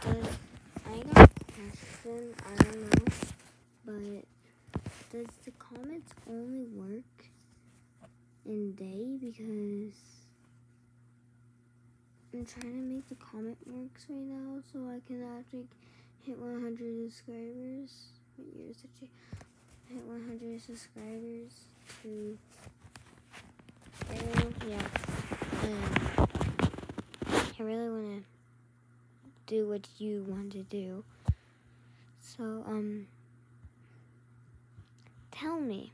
does I got a question, I don't know, but does the comments only work in day because I'm trying to make the comment works right now so I can actually hit 100 subscribers. Year is it? Hit 100 subscribers to yeah. And I really want to do what you want to do. So, um, tell me,